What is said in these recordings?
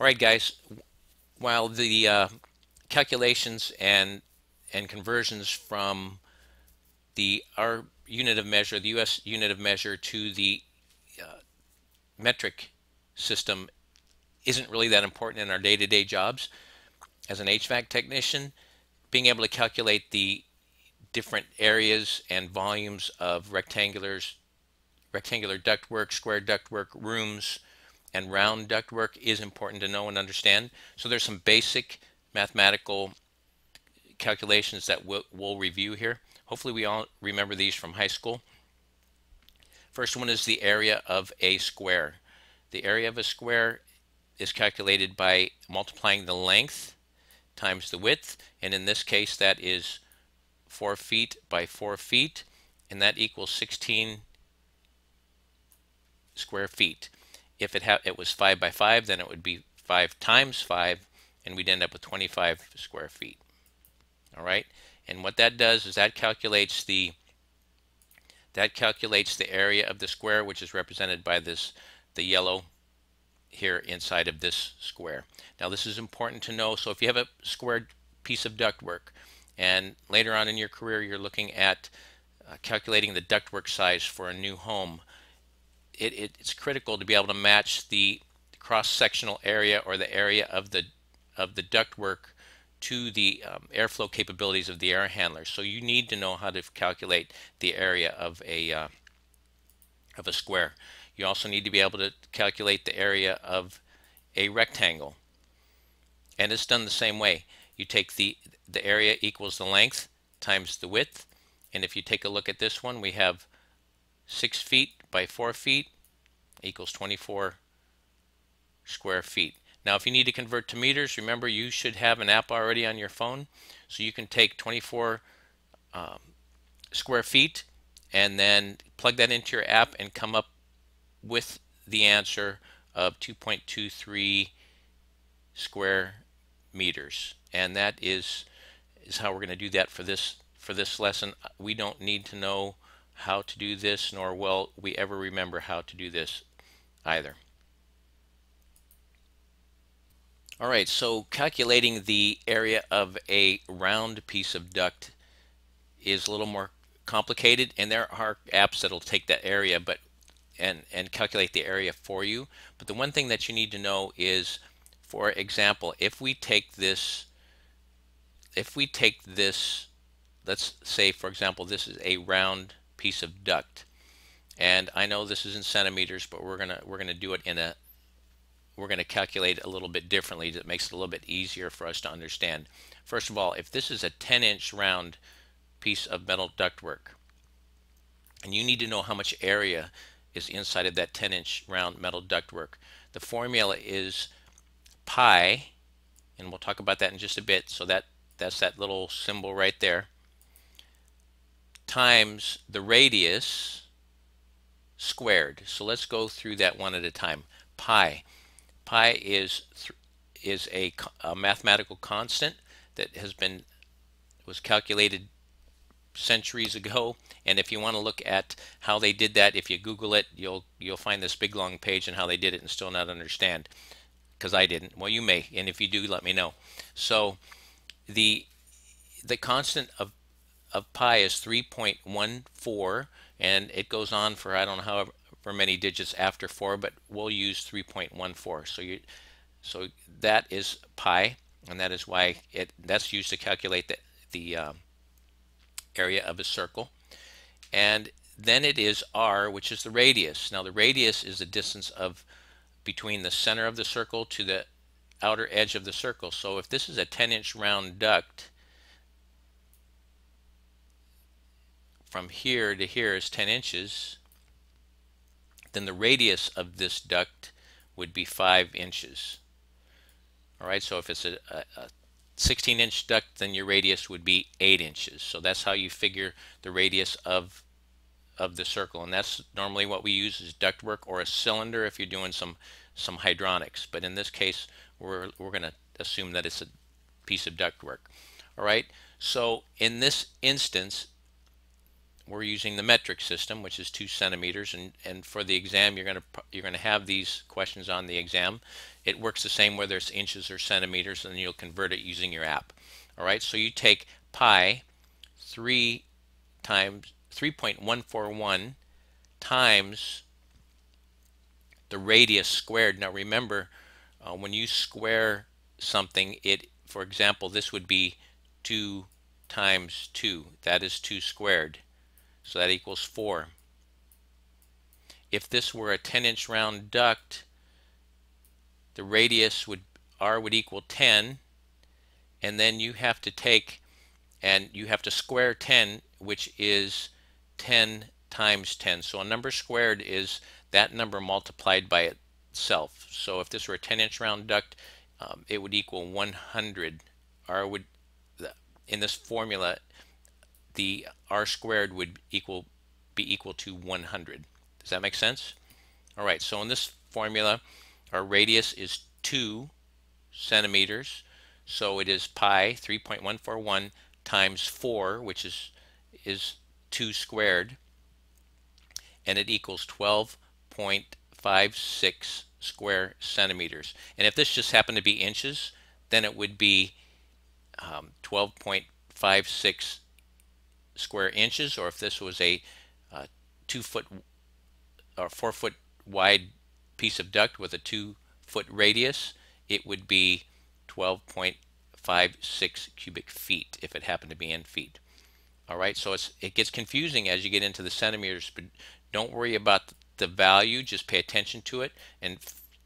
All right, guys, while the uh, calculations and and conversions from the our unit of measure, the U.S. unit of measure to the uh, metric system isn't really that important in our day-to-day -day jobs. As an HVAC technician, being able to calculate the different areas and volumes of rectangulars, rectangular ductwork, square ductwork, rooms, and round ductwork is important to know and understand. So there's some basic mathematical calculations that we'll, we'll review here. Hopefully we all remember these from high school. First one is the area of a square. The area of a square is calculated by multiplying the length times the width and in this case that is 4 feet by 4 feet and that equals 16 square feet. If it, it was 5 by 5 then it would be 5 times 5 and we'd end up with 25 square feet. All right, and what that does is that calculates the that calculates the area of the square, which is represented by this the yellow here inside of this square. Now this is important to know. So if you have a squared piece of ductwork and later on in your career you're looking at uh, calculating the ductwork size for a new home, it, it, it's critical to be able to match the cross-sectional area or the area of the of the ductwork to the um, airflow capabilities of the air handler. So you need to know how to calculate the area of a uh, of a square. You also need to be able to calculate the area of a rectangle. And it's done the same way. You take the, the area equals the length times the width. And if you take a look at this one, we have 6 feet by 4 feet equals 24 square feet. Now if you need to convert to meters, remember you should have an app already on your phone. So you can take 24 um, square feet and then plug that into your app and come up with the answer of 2.23 square meters and that is is how we're going to do that for this for this lesson we don't need to know how to do this nor will we ever remember how to do this either all right so calculating the area of a round piece of duct is a little more complicated and there are apps that'll take that area but and, and calculate the area for you. But the one thing that you need to know is, for example, if we take this, if we take this, let's say, for example, this is a round piece of duct. And I know this is in centimeters, but we're gonna we're gonna do it in a we're to calculate a little bit differently that makes it a little bit easier for us to understand. First of all, if this is a 10 inch round piece of metal ductwork, and you need to know how much area is inside of that 10 inch round metal ductwork. The formula is pi, and we'll talk about that in just a bit. So that that's that little symbol right there, times the radius squared. So let's go through that one at a time. Pi. Pi is is a, a mathematical constant that has been was calculated centuries ago and if you want to look at how they did that if you google it you'll you'll find this big long page and how they did it and still not understand because I didn't well you may and if you do let me know so the the constant of of pi is 3.14 and it goes on for I don't know however many digits after 4 but we'll use 3.14 so you so that is pi and that is why it that's used to calculate the the um, area of a circle. And then it is r, which is the radius. Now the radius is the distance of between the center of the circle to the outer edge of the circle. So if this is a 10 inch round duct, from here to here is 10 inches, then the radius of this duct would be 5 inches. All right, so if it's a, a, a 16 inch duct then your radius would be 8 inches. So that's how you figure the radius of of the circle. And that's normally what we use is ductwork or a cylinder if you're doing some some hydronics. But in this case we're, we're going to assume that it's a piece of ductwork all right so in this instance we're using the metric system which is two centimeters and and for the exam you're going to you're going to have these questions on the exam it works the same whether it's inches or centimeters and you'll convert it using your app. All right, so you take pi 3 times 3.141 times the radius squared. Now remember, uh, when you square something, it, for example, this would be 2 times 2. That is 2 squared. So that equals 4. If this were a 10 inch round duct, the radius would r would equal 10 and then you have to take and you have to square 10 which is 10 times 10 so a number squared is that number multiplied by itself. So if this were a 10 inch round duct um, it would equal 100 r would in this formula the r squared would equal be equal to 100 does that make sense? All right so in this formula our radius is 2 centimeters, so it is pi 3.141 times 4, which is, is 2 squared, and it equals 12.56 square centimeters. And if this just happened to be inches, then it would be um, 12.56 square inches, or if this was a uh, two foot or four foot wide piece of duct with a two foot radius, it would be 12.56 cubic feet if it happened to be in feet. All right, so it gets confusing as you get into the centimeters, but don't worry about the value, just pay attention to it and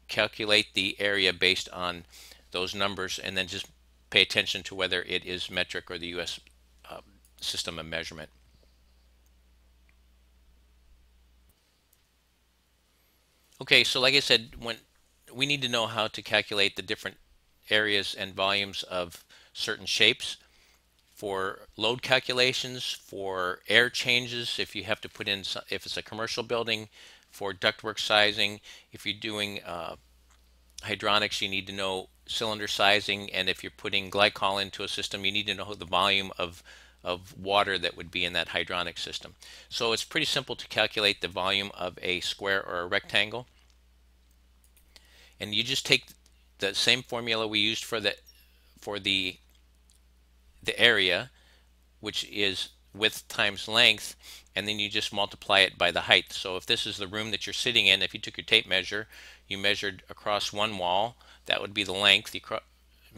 calculate the area based on those numbers and then just pay attention to whether it is metric or the US system of measurement. Okay, so like I said, when we need to know how to calculate the different areas and volumes of certain shapes for load calculations, for air changes, if you have to put in, if it's a commercial building, for ductwork sizing, if you're doing uh, hydronics, you need to know cylinder sizing, and if you're putting glycol into a system, you need to know the volume of of water that would be in that hydronic system. So it's pretty simple to calculate the volume of a square or a rectangle. And you just take the same formula we used for the for the the area, which is width times length, and then you just multiply it by the height. So if this is the room that you're sitting in, if you took your tape measure, you measured across one wall, that would be the length. You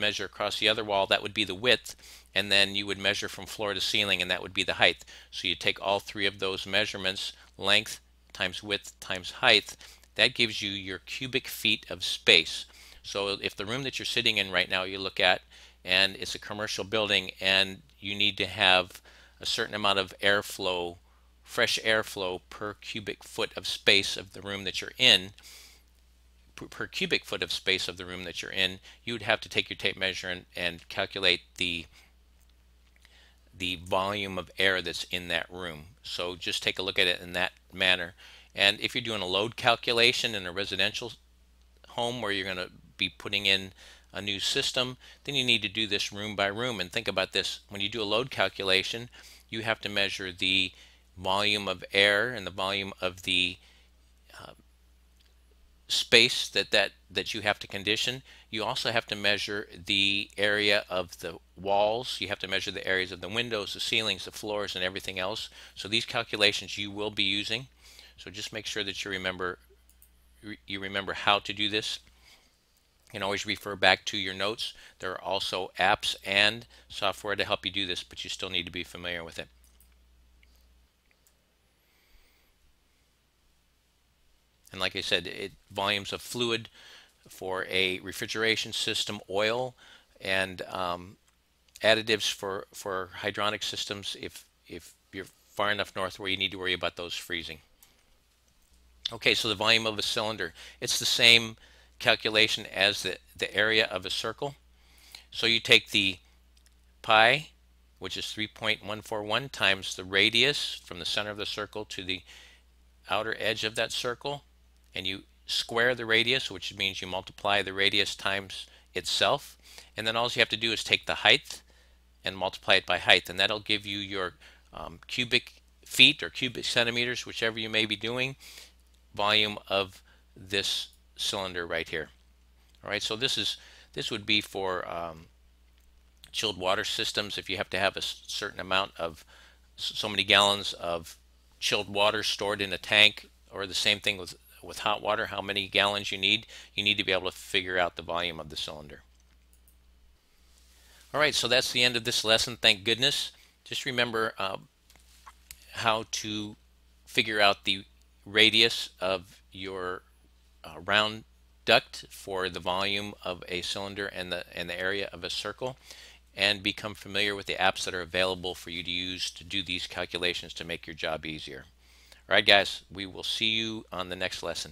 measure across the other wall, that would be the width and then you would measure from floor to ceiling and that would be the height. So you take all three of those measurements, length times width times height, that gives you your cubic feet of space. So if the room that you're sitting in right now you look at and it's a commercial building and you need to have a certain amount of airflow, fresh airflow per cubic foot of space of the room that you're in, per cubic foot of space of the room that you're in, you would have to take your tape measure and, and calculate the the volume of air that's in that room. So just take a look at it in that manner. And if you're doing a load calculation in a residential home where you're going to be putting in a new system, then you need to do this room by room. And think about this. When you do a load calculation, you have to measure the volume of air and the volume of the space that, that, that you have to condition. You also have to measure the area of the walls. You have to measure the areas of the windows, the ceilings, the floors, and everything else. So these calculations you will be using. So just make sure that you remember you remember how to do this. You can always refer back to your notes. There are also apps and software to help you do this, but you still need to be familiar with it. And like I said, it, volumes of fluid for a refrigeration system, oil, and um, additives for, for hydronic systems if, if you're far enough north where you need to worry about those freezing. Okay, so the volume of a cylinder. It's the same calculation as the, the area of a circle. So you take the pi, which is 3.141 times the radius from the center of the circle to the outer edge of that circle and you square the radius, which means you multiply the radius times itself. And then all you have to do is take the height and multiply it by height, and that'll give you your um, cubic feet or cubic centimeters, whichever you may be doing, volume of this cylinder right here. All right, so this is this would be for um, chilled water systems. If you have to have a certain amount of so many gallons of chilled water stored in a tank, or the same thing with with hot water, how many gallons you need, you need to be able to figure out the volume of the cylinder. All right, so that's the end of this lesson. Thank goodness. Just remember uh, how to figure out the radius of your uh, round duct for the volume of a cylinder and the and the area of a circle and become familiar with the apps that are available for you to use to do these calculations to make your job easier. All right guys, we will see you on the next lesson.